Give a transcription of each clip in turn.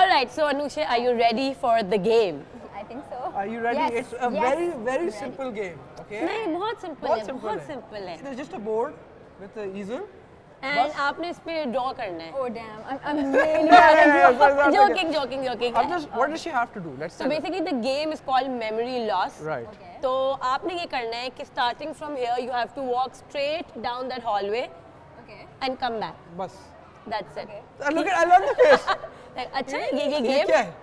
All right, so Anushae, are you ready for the game? I think so. Are you ready? Yes. It's a yes. very, very simple game. Okay. नहीं बहुत very बहुत Simple बहुत है. simple है. There's just a board with a easel. And आपने इस पे draw करना है. Oh damn! I'm, I'm really bad at drawing. Joking, joking, joking. I'm. What does she have to do? Let's. So basically, the game is called memory loss. Right. So, तो आपने ये करना starting from here, you have to walk straight down that hallway. Okay. And come back. बस. That's it. Okay. Look at I love the face. like, अच्छा ये ये game क्या है?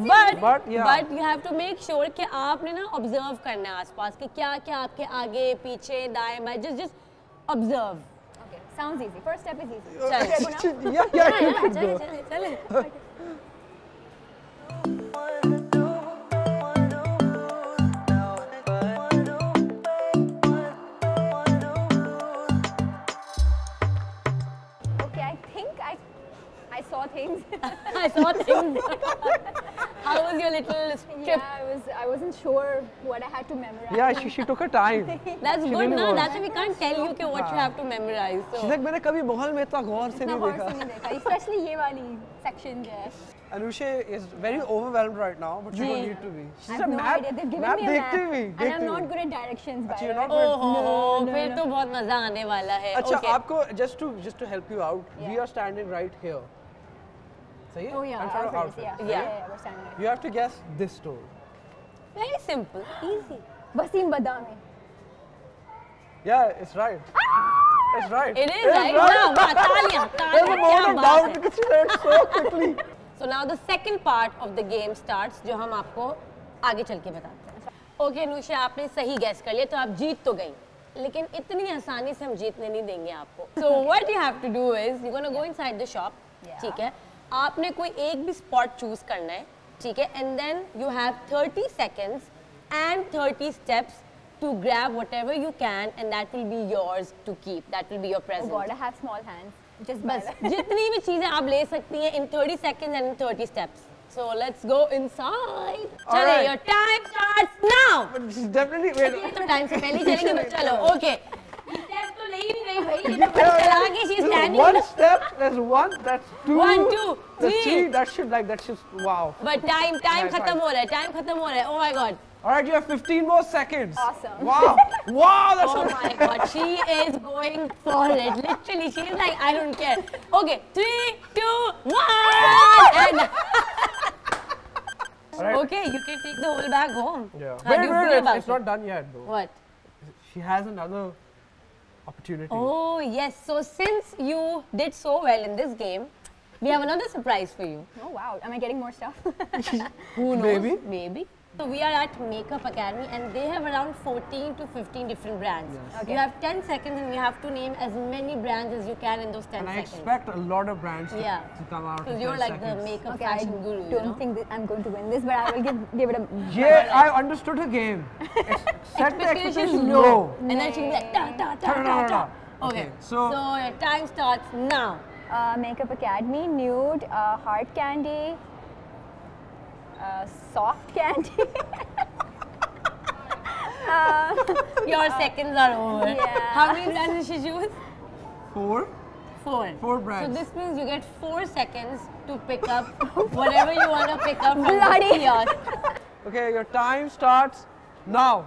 But but you have to make sure कि आपने ना observe करना है आसपास कि क्या क्या आपके आगे पीछे दाएँ बाएँ just just observe okay sounds easy first step is easy चल या या चल चल I saw things. I saw things. How was your little trip? Yeah, I was. I wasn't sure what I had to memorize. Yeah, she, she took her time. That's she good, No, That's why we can't tell you ke what you have to memorize. So. She's like, मैंने कभी माहौल में इतना गौर से नहीं देखा. से Especially ये वाली section जो Anushae is very overwhelmed right now, but She don't need to be. She's I have a no map, idea. They've given map me a map, and I'm not good at directions. अच्छा, you're not. Oh, no, no, फिर तो बहुत मजा आने वाला है. अच्छा, आपको just to just to help you out, we are standing right here. सही है? Oh yeah, In front of outfits, outfits. yeah. Yeah. yeah, yeah, we're standing. You have to guess this store. Very simple, easy. Wasim Badami. Yeah, it's right. Ah! It's right. It is it right. right. Wow, wow, तालियाँ, There's a moment of doubt because she said so quickly. So now the second part of the game starts जो हम आपको आगे चल के बताते हैं. Okay, Anusha आपने सही गैस कर लिया तो आप जीत तो गई. लेकिन इतनी आसानी से हम जीतने नहीं देंगे आपको. So what you have to do is you're gonna go inside the shop. Yeah. ठीक है. आपने कोई एक भी स्पॉट चूज़ करना है ठीक है and then you have 30 seconds and 30 steps to grab whatever you can and that will be yours to keep that will be your present जितनी भी चीज़ें आप ले सकती हैं इन 30 seconds and 30 steps So let's go inside. चलो right. your time starts now. But definitely wait. तो time से पहले चलेंगे चलो. Okay. standing. One step, there's one, that's two. One, two, three. three that should like, that should, wow. But time, time khatam ho raha time khatam ho raha. Oh my God. All right, you have 15 more seconds. Awesome. Wow. wow, that's Oh my God, she is going for it. Literally, she's like, I don't care. Okay, three, two, one, and... Right. Okay, you can take the whole bag home. Yeah. But wait, wait, wait, it's, it's not done yet though. What? She has another opportunity. Oh yes. So since you did so well in this game, we have another surprise for you. Oh wow, am I getting more stuff? Who knows? Maybe. Maybe. So we are at Makeup Academy and they have around 14 to 15 different brands. Yes. Okay. You have 10 seconds and you have to name as many brands as you can in those 10 And I expect a lot of brands to, yeah. to come out. Because you're 10 like the makeup okay, I fashion guru, you don't know? think that I'm going to win this, but I will give give it a. Yeah, I understood her game. Ex- Set the expectations low. And then she'll be like, ta ta ta Ta- ta- Okay, so, so- your time starts now. Uh, Makeup Academy, nude, uh, hard candy, uh, soft candy. uh, Your seconds are over. yeah. How many brands did she choose? Four. Four. Four brands. So this means you get four seconds to pick up whatever you want to pick up from Bloody. the kiosk. Okay, your time starts now.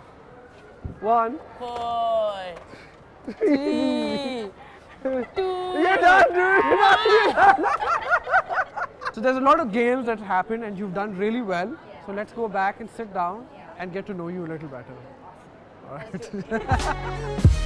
One. Four, three, two, You're done, dude. You're done. so there's a lot of games that happen, and you've done really well. So let's go back and sit down and get to know you a little better. All right.